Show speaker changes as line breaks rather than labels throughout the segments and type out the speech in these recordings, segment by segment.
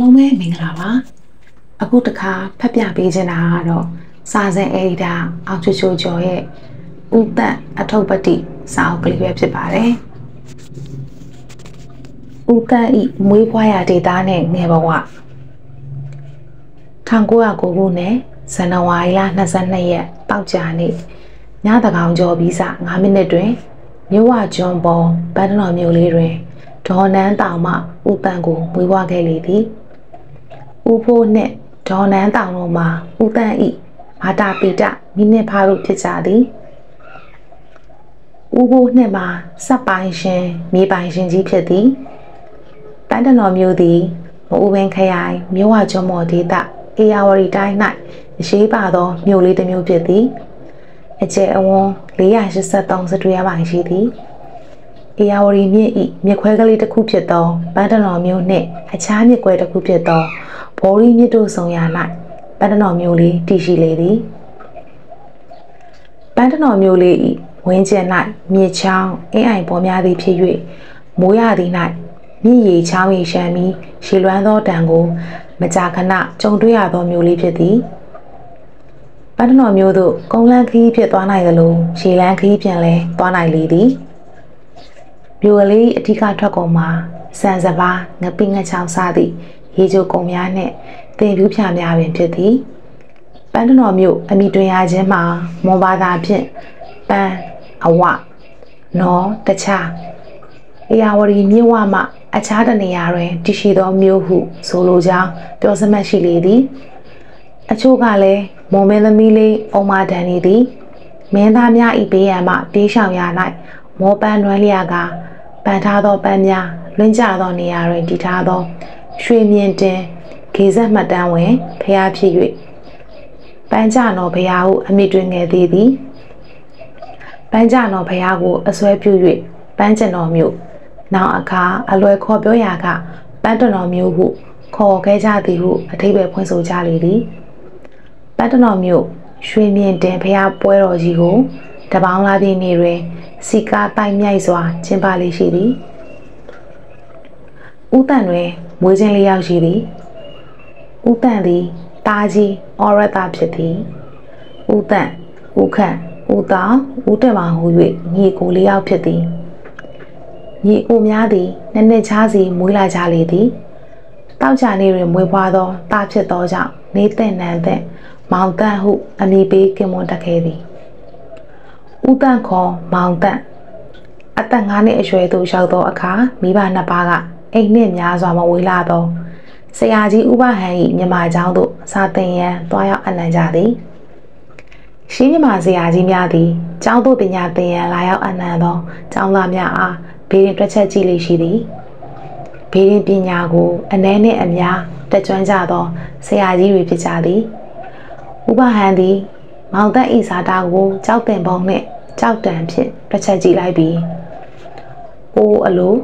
လုံးပဲမင်္ဂလာပါအခုတခါဖတ်ပြပေးချင်တာကတော့စာစင်အဒီတာအောက်ချွချိုကျော်ရဲ့ဥသက်အထုပ်ပတိစာအုပ်ကလေးပဲဖြစ်ပါတယ်ဥသက်ဤမွေးဖွားရာဒေတာနဲ့ငယ်ဘဝ1909ခုနှစ်ဇန်နဝါရီလ22ရက်တောက်ကြနေ့ညတကောင်ကျော်ပြီးစ9မိနစ်တွင်မြို့ဝကျွန်းပေါ်ဗတ်တော်မြို့လေးတွင်ဒေါ်နန်းတောင်မှဥပန်ကိုမွေးဖွားခဲ့လေသည် ဥဖိုးနှင့်ဒေါ်နန်းတောင်တို့မှာဥတန့်ဤမာတာပီတမိနစ်ဖားတို့ဖြစ်ကြသည်ဥဖိုးနှင့်မှာစက်ပိုင်ရှင်မြေပိုင်ရှင်ကြီးဖြစ်သည်ပန်းတနော်မျိုးသည်မအူပင်ခရိုင်မြို့ဝကျွန်းမော်ဒေသအေယာဝတီတိုင်း၌အရှိပါသောမြို့လေးတစ်မျိုးဖြစ်သည်အကျယ်အဝန်း483စတူရပိုင်ရှိသည်အေယာဝတီမြစ်ဤမြစ်ခွဲကလေးတစ်ခုဖြစ်သောပန်းတနော်မျိုးနှင့်အခြားမြစ်ခွဲတစ်ခုဖြစ်သော ဘော်ရီမြစ်တို့ဆောင်ရာ၌ပန်းတနော်မျိုးလေးတည်ရှိလေသည်ပန်းတနော်မျိုးလေးဤဝင်းကျင်၌မြေချောင်းအင်းအိုင်ပေါ်များသည်ဖြစ်၍မိုးရသည်၌မြစ်ရီချောင်းရီရှမ်းပြီးရှည်လွမ်းသောတံကို မကြာခဏကြုံတွေ့ရသောမျိုးလေးဖြစ်သည်ပန်းတနော်မျိုးတို့ကုန်းလန်းခီးဖြစ်သွားနိုင်သလိုရှည်လန်းခီးပြန်လဲသွားနိုင်လေသည်မြို့ကလေးအထူးထွက်ကုန်မှာစံစပါးငပိငချောင်းစသည့် ရေချိုကုံများနှင့်တင်ပြူးဖြာများပင်ဖြစ်သည်ပန်းတနော်မြို့အမိတွင်ရခြင်းမှာမွန်ဘာသာဖြင့်ပန်းအဝနော်တခြားအေယာဝတီမြို့ဝမှအခြားတနေရာတွင်တရှိသောမြို့ဟုဆိုလိုကြောင်းပြောစမှတ်ရှိလေသည်အချို့ကလည်းမွန်မင်းသမီးလေးအုံမတန်နေသည်မင်းသားများဤဘေးရန်မှတေးရှောင်ရ၌မောပန်းနွမ်းလျာကပန်ထားသောပန်းများလွင့်ကြသောနေရာတွင်တည်ထားသော ရွှေမြင့်တင်ဂေဇက်မှတ်တမ်းဝင်ဖျားဖြစ်၍ပန်းကြတော်ဘုရားဟုအမိတွင်ငယ်သေးသည်ပန်းကြတော်ဘုရားကိုအစွဲပြု၍ပန်းကျင်တော်မြို့နောက်အခါအလွယ်ခေါ်ပြောရာကပန်းတော်မြို့ဟုခေါ်ခဲ့ကြသည်ဟုအထိပ္ပယ်ဖွင့်ဆိုကြလေသည်ပန်းတော်မြို့ရွှေမြင့်တင်ဘုရားပွဲတော်ကြီးကိုတပေါင်းလာသည့်နေ့တွင်စီကားတိုင်မြိုက်စွာကျင်းပလေးရှိသည် ဥတန်တွင်မွေးခြင်းလေးယောက်ရှိသည်ဥတန်သည်တာကြီးဩရတဖြစ်သည်ဥတန်ဥခန့်ဥတောင်ဥတက်မဟု၍ညီကိုလေးယောက်ဖြစ်သည်ညီကိုများသည်နှစ်နှစ်ချားစီမွေးလာကြလေသည်တောက်ချာနေတွင်မွေးဖွားသောတာဖြစ်သောကြောင့်နေတဲ့နန်းတဲ့မောင်တန့်ဟုအမည်ပေးကင်မွန်တက်ခဲ့သည်ဥတန့်ခေါ်မောင်တန့်အသက်9နှစ်အရွယ်သို့ရောက်သောအခါမိဘနှစ်ပါးက အိမ်နှင့်များစွာမဝေးလာသောဆရာကြီးဥပဟန်၏မြမကျောင်းသို့စာသင်ရန်တွားရောက်အနံကြသည်ရှင်းမြမဆရာကြီးများသည်ကျောင်းသို့ပညာသင်ရန်လာရောက်အနံသောကျောင်းသားများအားဘေးရင်တွက်ချက်ကြည့်လေရှိသည်ဘေးရင်ပညာကိုအနှဲနှင့်အများတက်ကြွကြသောဆရာကြီးတွေဖြစ်ကြသည်ဥပဟန်သည်မောင်သက်ဤစာတာကိုကြောက်တင်ပုံနှင့်ကြောက်တံဖြင့်တွက်ချက်ကြည့်လိုက်ပြီးအိုးအလို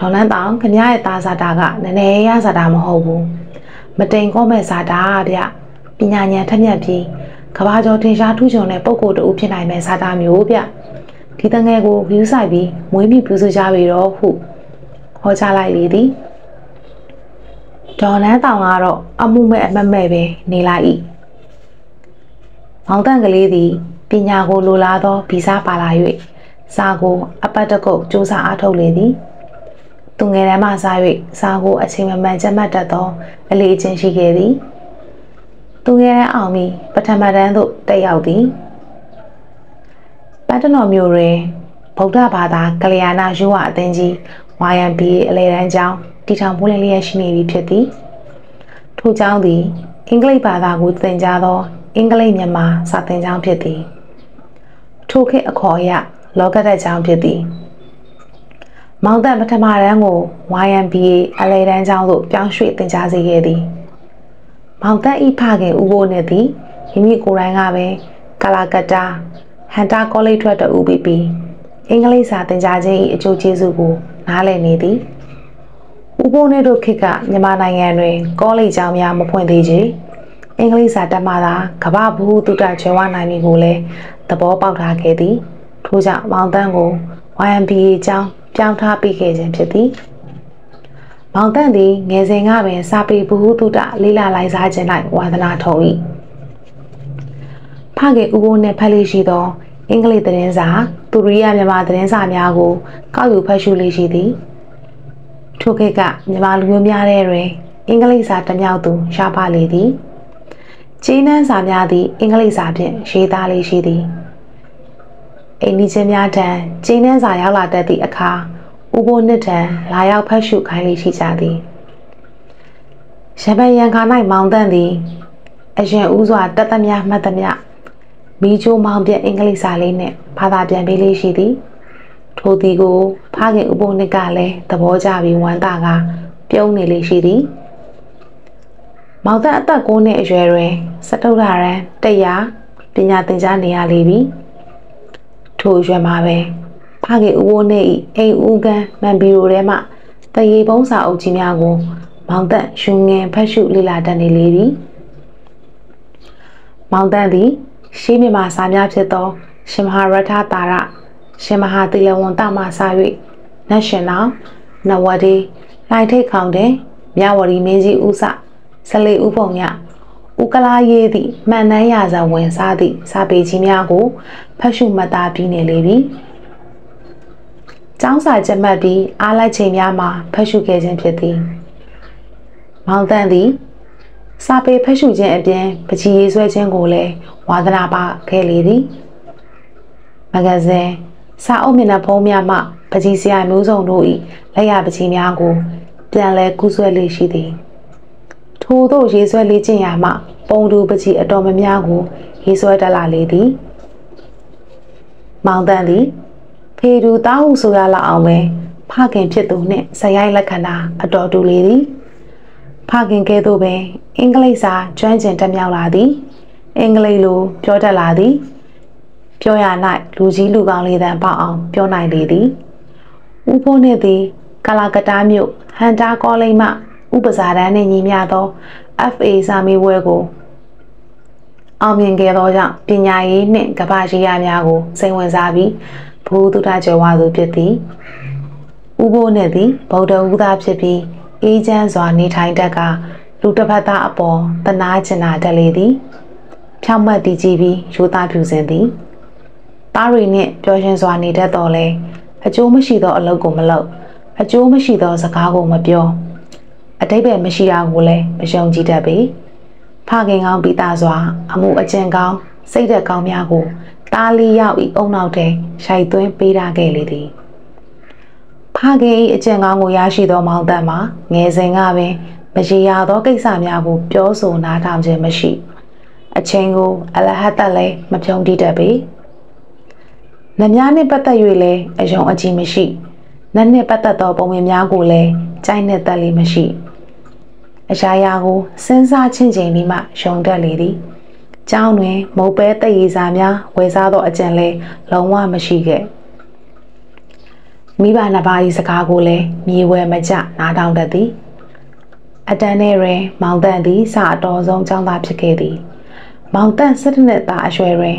ဒေါ်လန်းတောင်ခင်ဗျားရဲ့သားစာတာကနည်းနည်းရစာတာမဟုတ်ဘူးမတိမ်ကောမဲ့စာတာဗျပညာဉာဏ်ထက်မြက်ပြီးကဘာကျော်ထင်ရှားထူးချွန်တဲ့ပုံကိုယ်တူဖြစ်နိုင်မဲ့စာတာမျိုးဗျဒီတငယ်ကိုဂယူးဆိုင်ပြီးမွေးမြူပြုစုကြပြီတော့ဟုဟောကြားလိုက်လေသည်ဒေါ်လန်းတောင်ကတော့အမှုမဲ့အမတ်မဲ့ပဲနေလိုက်၏မောင်တန့်ကလေးသည်ပညာကိုလိုလားသောဗီဇပါလာ၍စာကိုအပတ်တကုတ်စူးစမ်းအားထုတ်လေသည် သူငယ်တန်းမှစား၍စာကိုအချိန်မမှန်ချက်မှတ်တတ်သောအလေးအကျင့်ရှိခဲ့သည်သူငယ်တန်းအောင်ပြီးပထမတန်းသို့တက်ရောက်သည်ပတ္တနော်မြို့တွင်ဗုဒ္ဓဘာသာကလျာဏယူဝအသင်းကြီး YMBA အလဲတန်းကျောင်းတည်ထောင်မှုလင်းလျက်ရှိနေပြီဖြစ်သည်ထို့ကျောင်းသည်အင်္ဂလိပ်ဘာသာကိုသင်ကြားသော အင်္ဂလိပ်မြန်မာစာသင်ကျောင်းဖြစ်သည်ထိုခေတ်အခေါ်အရလောကတက်ကျောင်းဖြစ်သည် မောင်တန်ပထမတန်းကို YMBA အလဲတန်းကျောင်းသို့ပြောင်းရွှေ့သင်ကြားစေခဲ့သည်မောင်တန်ဤဖခင်ဦးဘိုးနဲ့သည်မိမိကိုယ်တိုင်ကပဲကာလာကတာဟန်တာကောလိပ်ထွက်တဦးပြီးပြီးအင်္ဂလိပ်စာသင်ကြားခြင်း၏အကျိုးကျေးဇူးကိုနားလည်နေသည်ဦးဘိုးနဲ့တို့ခေတ်ကမြန်မာနိုင်ငံတွင် ကောလိပ်ကျောင်းများမဖွင့်သေးချေအင်္ဂလိပ်စာတတ်မှသာကမ္ဘာဘူတုတကျွဲဝနိုင်မည်ကိုလည်းသဘောပေါက်ထားခဲ့သည်ထို့ကြောင့်မောင်တန်းကို YMBA ကျောင်း ပြောင်းထားပေးခဲ့ခြင်းဖြစ်သည်မောင်တန့်သည်ငယ်စဉ်ကပင်စာပေဘ ഹു တုတလေးလာလိုက်စားခြင်း၌ဝါသနာထုံ၏ဖခင်ဦးဘိုးနှင့်ဖက်လေးရှိသောအင်္ဂလိပ်သတင်းစာသူရိယမြန်မာသတင်းစာများကိုကောက်ယူဖတ်ရှုလေးရှိသည်ထိုခေတ်ကမြန်မာလူမျိုးများတဲ့တွင်အင်္ဂလိပ်စာတမြောက်သူရှားပါလေသည်ကျင်းနှန်းစာများသည့်အင်္ဂလိပ်စာဖြင့်ရေးသားလေးရှိသည် အိန္ဒိချင်းများထံကျင်းနှန်းစာရောက်လာတတ်သည့်အခါဥပိုးနှစ်ထံလာရောက်ဖတ်ရှုခိုင်းလေးရှိကြသည်ရပန်ရန်ခါ၌မောင်တန့်သည်အရင်ဦးစွာတက်သမျှမှတ်သမျှမီချိုမောင်ပြအင်္ဂလိပ်စာလေးနှင့်ဘာသာပြန်ပေးလေးရှိသည်ထိုသည်ကိုဖခင်ဥပုံနှစ်ကလည်းသဘောကျပြီးဝမ်းသာကပြုံးနေလေးရှိသည်မောင်သက်အသက်9နှစ်အရွယ်တွင်စတုထရန်တရားပညာသင်ကြားနေရလေပြီ ထိုအရွယ်မှာပဲဖခင်ဦးဝိုးနဲ့အိမ်ဦးကန်းမန်ဘီရိုထဲမှတရေပုံးစာအုပ်ကြီးများကိုမောင်သက်ရှုံငင်ဖတ်ရှုလေ့လာတတ်နေလေပြီမောင်သက်သည် ရှေးမြမာစာများဖြစ်သော ရှင်မဟာရထတာရရှင်မဟာတိလဝန်တမစာ၍နတ်ရှင်နောင်နဝတီလိုက်ထိတ်ခေါင်တဲ့မြဝတီမင်းကြီးဦးစဆလေဥပုံည ဥကလာရေးသည့်မှန်နှမ်းရဇဝင်စားသည့်စာပေကြီးများကိုဖတ်ရှုမှတ်သားပြီးနေလေပြီ။ကျောင်းစာချက်မှတ်ပြီးအားလိုက်ချိန်များမှာဖတ်ရှုခဲ့ခြင်းဖြစ်သည်။မောင်တန်သည်စာပေဖတ်ရှုခြင်းအပြင်ပကြီးရေးဆွဲခြင်းကိုလည်းဝါသနာပါခဲ့လေသည်။မဂဇင်းစာအုပ်မျက်နှာဖုံးများမှပကြီးစရာမျိုးစုံတို့၏လက်ရပကြီးများကိုပြန်လဲကူးဆွဲလေးရှိသည်။ ထို့သောရေးဆွဲလေးကျင့်ရာမှပုံတူပကြီးအတော်များများကိုရေးဆွဲတတ်လာလေသည်မောင်တန်သည်ဖေတူတာဟုဆိုရလောက်အောင်ပဲဖခင်ဖြစ်သူနှင့်ဇယိုက်လက္ခဏာအတော်တူလေသည်ဖခင်ကဲ့သို့ပင်အင်္ဂလိပ်စာကျွမ်းကျင်တက်မြောက်လာသည် အင်္ဂလိပ်လိုပြောတတ်လာသည် ပြောရ၌လူကြီးလူကောင်းလေးတန်ပေါအောင်ပြောနိုင်လေသည်ဥဖိုးနှင့်သည်ကလာကတားမြို့ဟန်တာကောလိပ်မှ ဥပစာတန်းနှင့်ညီမျှသော FA စာမေးပွဲကိုအောင်မြင်ခဲ့သောကြောင့်ပညာရေးနှင့်ကမ္ဘာရှိရာများကိုစိတ်ဝင်စားပြီးဘူတုဒကျော်ဝါသူဖြစ်သည်ဥပိုးနှင့်သည်ဗုဒ္ဓဥသားဖြစ်ပြီးအေးချမ်းစွာနေထိုင်တတ်ကလူတစ်ဖက်သားအပေါ်တနာကျင်နာတတ်လေသည် ဖြောင့်မတ်တည်ကြည်ပြီးရိုးသားဖြူစင်သည်သားတွေနှင့်ပျော်ရွှင်စွာနေတတ်တော်လဲအကျိုးမရှိသောအလုပ်ကိုမလုပ်အကျိုးမရှိသောစကားကိုမပြော အတိတ်ပဲမရှိတာကိုလည်းမယုံကြည်တတ်ပေဖခင်ကောင်းပိသားစွာ အမှုအကျင့်ကောင်းစိတ်သက်ကောင်းများကိုတားလီရောက်ဤအုံနောက်ထဲရှိုက်သွင်းပေးထားခဲ့လေသည်ဖခင်၏အကျင့်ကောင်းကိုရရှိသောမောင်သက်မှာငယ်စဉ်ကပင်မရေရာသောကိစ္စများကို ပြောဆိုနားထောင်ခြင်းမရှိ အချိန်ကိုအလဟတ်တက်လည်းမဖြုံးတိတတ်ပေနမများနှင့်ပတ်သက်၍လည်းအယုံအကြည်မရှိနတ်နှင့်ပတ်သက်သောပုံဝင်များကိုလည်းကြိုက်နဲ့တက်လေးမရှိ အရာရာကိုစဉ်းစားချင်းချင်းပြီးမှယုံတတ်လေသည်။ကျောင်းတွင် မုတ်ပဲတည်ရည်စာများဝယ်စားသောအကြံလဲလုံးဝမရှိခဲ့။မိဘနှစ်ပါး၏စကားကိုလည်းမြေဝဲမကြနားထောင်တတ်သည်။အတန်းထဲတွင် မောင်တန့်သည်စာအတော်ဆုံးကျောင်းသားဖြစ်ခဲ့သည်။မောင်တန့်၁၇နှစ်သားအရွယ်တွင်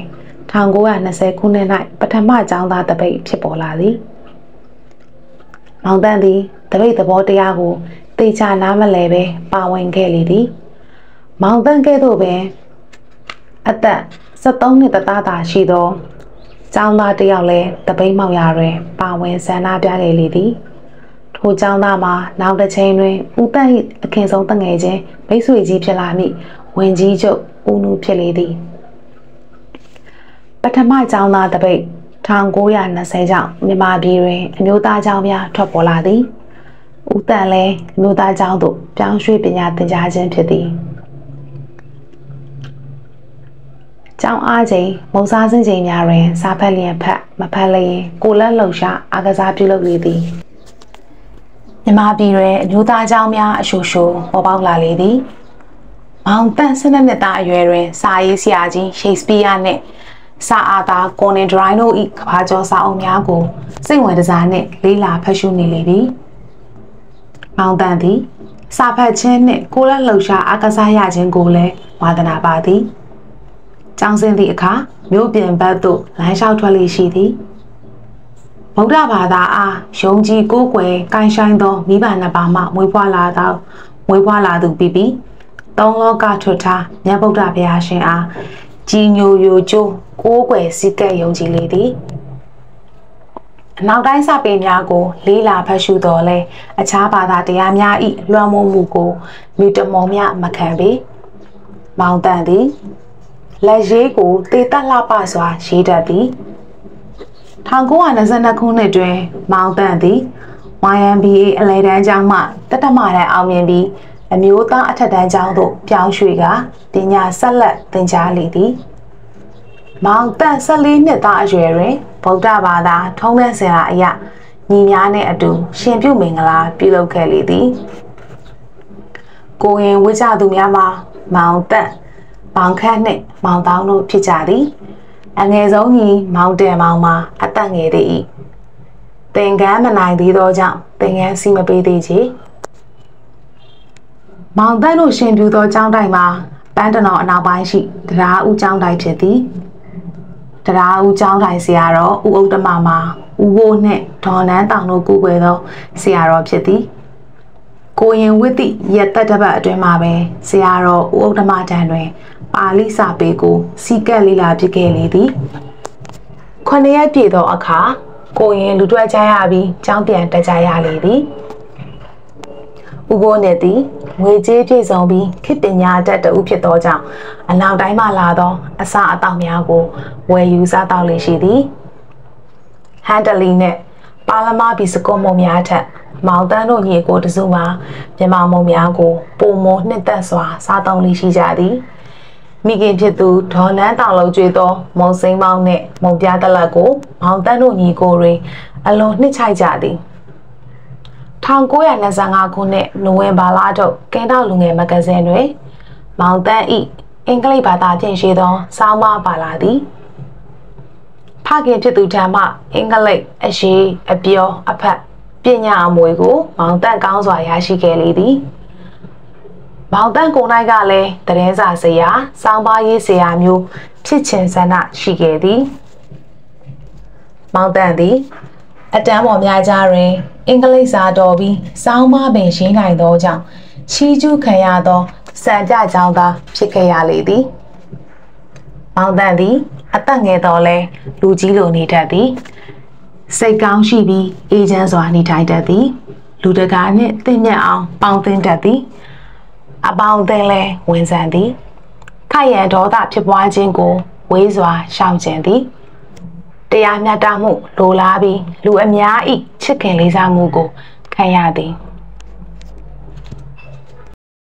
1920ခုနှစ်၌ပထမကျောင်းသားတပိတ်ဖြစ်ပေါ်လာသည်။မောင်တန့်သည်တပိတ်သဘောတရားကို တေချာနားမလဲပဲပါဝင်ခဲ့လေသည်မောင်တန်းကဲ့သို့ပင်အသက်73နှစ်သားသာရှိသောကျောင်းသားတယောက်လည်းတပိတ်မောက်ရာတွင် ပါဝင်ဆန္ဒပြခဲ့လေသည်ထိုကျောင်းသားမှာနောက်တစ်ချိန်တွင်ဦးတန့်၏အခင်ဆုံးတငယ်ချင်းမိတ်ဆွေကြီးဖြစ်လာမည့်ဝင်ကြီးချုပ်ဦးနုဖြစ်လေသည်ပထမကျောင်းသားတပိတ်1920ကျောင်းမြန်မာပြည်တွင်အမျိုးသားကျောင်းများထွက်ပေါ်လာသည် ဦးတန်လဲမြို့သားကျောင်းသို့ပြောင်းရွှေ့ပညာသင်ကြားခြင်းဖြစ်သည်ကျောင်းအားချိန်မုံစားစင်းချိန်များတွင်စားဖက်လျင်ဖက်မဖက်လျင်ကိုလက်လှုပ်ရှားအားကစားပြုလုပ်လေသည်မြမပြည်တွင်အမျိုးသားကျောင်းများအရှူရှူပေါ်ပေါက်လာလေသည်မောင်တန့်၁၂နှစ်သားအရွယ်တွင် စာရေးဆရာကြီးရှိတ်စပီးယားနှင့်စာအားသာကွန်နင်ဒရိုင်းတို့၏ကဘာကျော်စာအုပ်များကိုစိတ်ဝင်စားနှင့်လေးလာဖတ်ရှုနေလေသည် မောင်တန်သည်စာဖတ်ခြင်းနှင့်ကိုလက်လှုပ်ရှားအားကစားရခြင်းကိုလည်းဝါသနာပါသည်။ကျောင်းဆင်းသည့်အခါမြို့ပြင်ဘက်သို့လမ်းလျှောက်ထွက်လေရှိသည်ဗုဒ္ဓဘာသာအားယုံကြည်ကိုးကွယ်ကိုင်းဆိုင်သောမိဘနှစ်ပါးမှမွေးဖွားလာသောမွေးဖွားလာသူပြီးပြီးသုံးလောကထွတ်ထားမြတ်ဗုဒ္ဓဘုရားရှင်အားကြီးညိုယိုကျိုးကိုးကွယ်စည်းကပ်ယုံကြည်လေသည် အနောက်တိုင်းစာပေများကို လေးလာဖတ်ရှုတော်လဲအခြားဘာသာတရားများဤလွှမ်းမိုးမှုကိုမြတမောမြမခံပေမောင်တန်သည်လက်ရေးကိုတေတက်လှပစွာရေးတတ်သည်1922ခုနှစ်တွင် မောင်တန်သည် YMBA အလဲတန်းကျောင်းမှတတမတန်းအောင်မြင်ပြီးအမျိုးသားအထက်တန်းကျောင်းသို့ပြောင်းရွှေ့ကပညာဆက်လက်သင်ကြားလေသည် မောင်တန်14နှစ်သားအရွယ်တွင်ဗုဒ္ဓဘာသာထုံးတဲ့ဆရာအရာညီများနှင့်အတူရှင်ပြုမင်္ဂလာပြုလုပ်ခဲ့လေသည်ကိုရင်ဝိကြသူများမှာမောင်တန်မောင်ခန့်နှင့်မောင်တောင်းတို့ဖြစ်ကြသည်အငယ်ဆုံးညီမောင်တယ်မောင်မှာအသက်ငယ်သည်၏သင်္ကန်းမနိုင်သေးသောကြောင့်သင်္ကန်းစီမပေးသေးချေမောင်တန်းတို့ရှင်ပြူသောကျောင်းတိုင်မှာပန်းတနော်အနောက်ပိုင်းရှိတရားဦးကျောင်းတိုင်ဖြစ်သည် တရားဦးကျောင်းတိုင်ဆရာတော်ဦးဥဒ္ဓမမှာဦးဘိုးနှင့်ဒေါ်နန်းတောင်တို့ကိုယ်ွယ်သောဆရာတော်ဖြစ်သည်ကိုရင်ဝိတိရက်သက်တပတ်အတွင်းမှာပဲဆရာတော်ဦးဥဒ္ဓမတန်တွင် ပါဠိစာပေကိုစီကပ်လေးလာဖြစ်ခဲ့လေသည်ခொနရက်ပြည့်သောအခါကိုရင်လူတွဲကြရပြီးကြောင်းပြန်တက်ကြရလေသည်ဥပိုးနဲ့သည်ငွေကြေးပြည့်စုံပြီးခေပညာတတ်တဦးဖြစ်သောကြောင့်အနောက်တိုင်းမှလာသောအစာအသောက်များကို ဝယ်ယူစားတောက်လေရှိသည်ဟန်တလီနှင့်ပါလမဘီစကုံမုံများထက်မောင်တန်းတို့ညီကိုတစုမှာမြန်မာမုံများကိုပုံမနှစ်သက်စွာစားတောင်းလေးရှိကြသည်မိခင်ဖြစ်သူဒေါ်နန်းတောင်လုံးကျွေးသောမုံစိမ်းမောင်းနှင့်မုံပြားတလက်ကိုမောင်တန်းတို့ညီကိုတွေအလွန်နှစ်ချိုက်ကြသည်1925ခုနှစ်နိုဝင်ဘာလထုတ်ကင်းတောက်လူငယ်မဂဇင်းတွင်မောင်တန်းဤအင်္ဂလိပ်ဘာသာဖြင့်ရေးသောစောင်းမပါလာသည်ဖ ခင်ဖြစ်သူထံမှအင်္ဂလိပ်အရေးအပြောအဖက်ပညာအမွေကိုမောင်တန့်ကောင်းစွာရရှိခဲ့လေသည်မောင်တန့်ကိုနိုင်ကလည်းတရင်စာဆရာစောင်းပါရေးဆရာမျိုးဖြစ်ချင်ဆန္ဒရှိခဲ့သည်မောင်တန့်သည်အတန်းပေါ်များကြားတွင်အင်္ဂလိပ်စာတော်ပြီးစောင်းမပင်ရှင်းနိုင်သောကြောင့်ချီးကျူးခံရသောစံပြကြောင်းသားဖြစ်ခဲ့ရလေသည်။မောင်တန်သည် အသက်ငယ်တော်လဲလူကြီးလိုနေတတ်သည်။စိတ်ကောင်းရှိပြီးအေးချမ်းစွာနေထိုင်တတ်သည်။လူတကာနှင့်တင့်မြတ်အောင်ပေါင်းသင်းတတ်သည်။အပေါင်းအသင်းလဲဝင်ဆန်သည်။ခိုက်ရန်ဒေါသဖြစ်ပွားခြင်းကိုဝေးစွာရှောင်ကျဉ်သည်။တရားမျှတမှုလိုလားပြီးလူအများဤချစ်ခင်လေးစားမှုကိုခံရသည်။